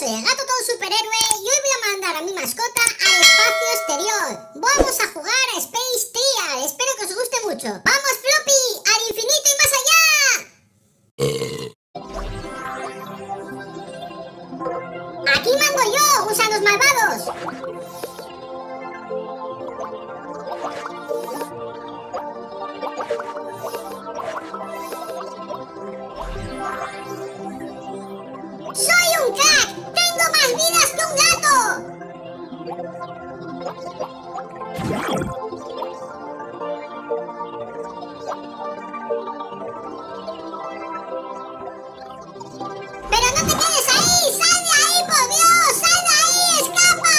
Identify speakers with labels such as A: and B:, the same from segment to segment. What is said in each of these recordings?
A: soy el gato todo superhéroe y hoy voy a mandar a mi mascota al espacio exterior. Vamos a jugar a Space Trial, espero que os guste mucho. ¡Vamos Floppy! ¡Al infinito y más allá! Aquí mando yo, gusanos malvados. No te quedes ahí! ¡Sal de ahí, por Dios! ¡Sal de ahí! ¡Escapa!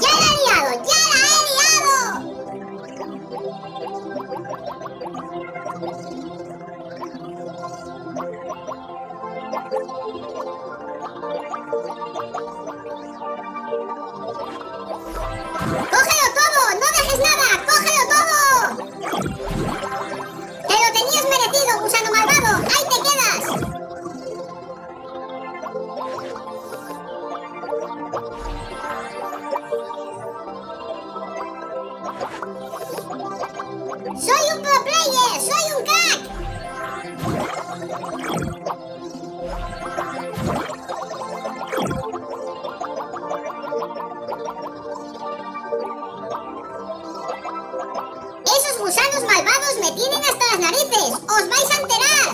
A: ¡Ya la he liado! ¡Ya la he liado! ¡Cógelo todo! ¡No dejes nada! ¡Cógelo todo! ¡Te lo tenías merecido, gusano malvado! ¡Ahí te quedas! ¡Soy un pro player! ¡Soy un gusanos malvados me tienen hasta las narices! ¡Os vais a enterar!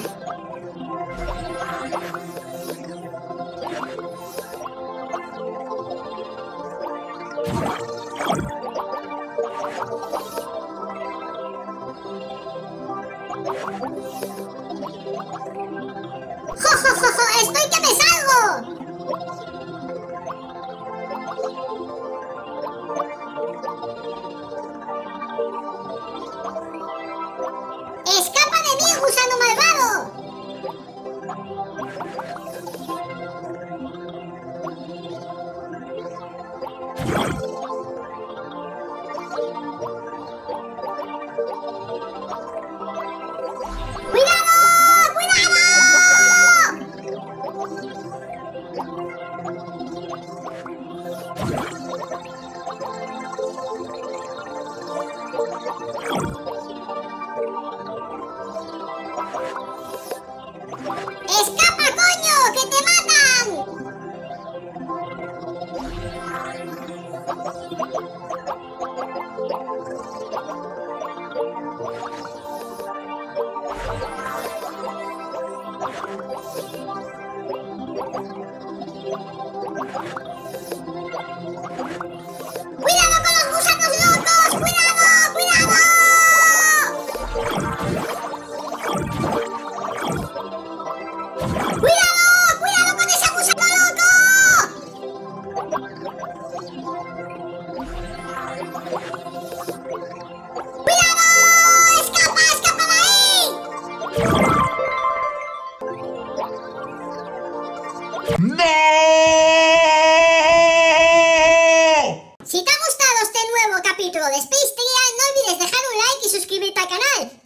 A: ¡Jo, jo, jo, jo! ¡Estoy que me salgo! ¡Escapa de mí, gusano malvado! ¡Cuidado! Thank you. ¡No! Si te ha gustado este nuevo capítulo de Space
B: Trial,
A: no olvides dejar un like y suscribirte al canal.